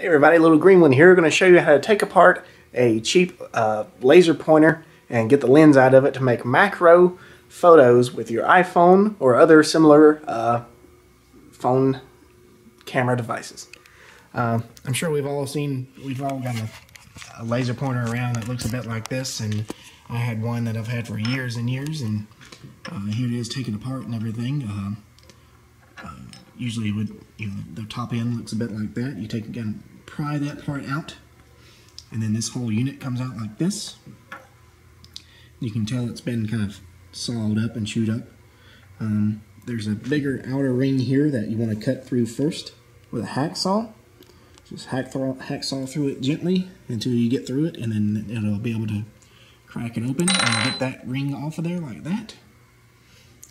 Hey everybody, Little Green Won here. We're going to show you how to take apart a cheap uh, laser pointer and get the lens out of it to make macro photos with your iPhone or other similar uh, phone camera devices. Uh, I'm sure we've all seen, we've all got a, a, laser pointer around that looks a bit like this and I had one that I've had for years and years and uh, here it is taken apart and everything. Usually would you know the top end looks a bit like that. You take again pry that part out and then this whole unit comes out like this. You can tell it's been kind of sawed up and chewed up. Um, there's a bigger outer ring here that you want to cut through first with a hacksaw. Just hack hacksaw through it gently until you get through it and then it'll be able to crack it open and get that ring off of there like that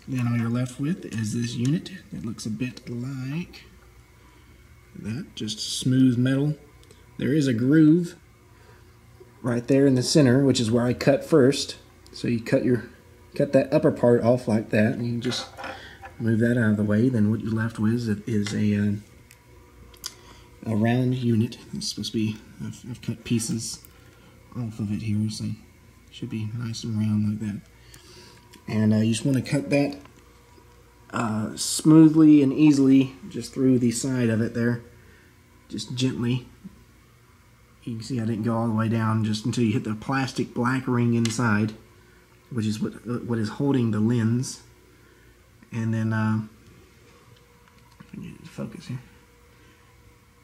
then all you're left with is this unit that looks a bit like that, just smooth metal. There is a groove right there in the center, which is where I cut first. So you cut your cut that upper part off like that, and you just move that out of the way. Then what you're left with is a uh, a round unit. It's supposed to be. I've, I've cut pieces off of it here, so it should be nice and round like that and uh, you just want to cut that uh, smoothly and easily just through the side of it there. Just gently. You can see I didn't go all the way down just until you hit the plastic black ring inside which is what what is holding the lens. And then uh, focus here.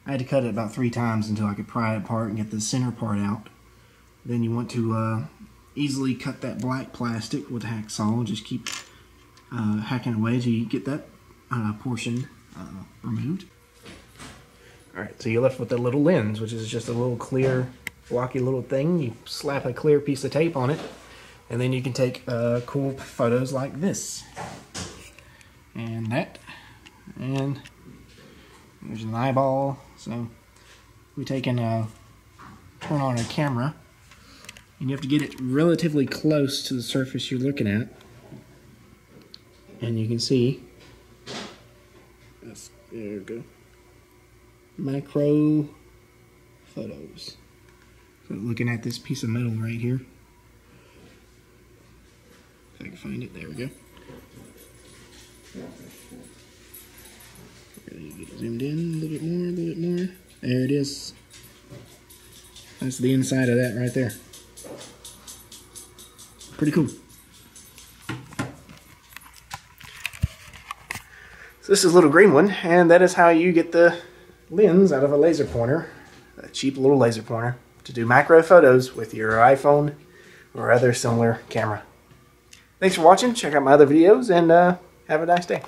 I had to cut it about three times until I could pry it apart and get the center part out. Then you want to uh, easily cut that black plastic with a hacksaw. Just keep uh, hacking away until you get that uh, portion uh, removed. Alright, so you're left with the little lens, which is just a little clear, blocky little thing. You slap a clear piece of tape on it, and then you can take uh, cool photos like this. And that. And there's an eyeball. So we take and uh, turn on a camera and you have to get it relatively close to the surface you're looking at. And you can see, that's, there we go, macro photos. So looking at this piece of metal right here. If I can find it, there we go. Really get zoomed in a little bit more, a little bit more. There it is. That's the inside of that right there. Pretty cool. So this is a Little Green Won, and that is how you get the lens out of a laser pointer, a cheap little laser pointer, to do macro photos with your iPhone or other similar camera. Thanks for watching. Check out my other videos, and uh, have a nice day.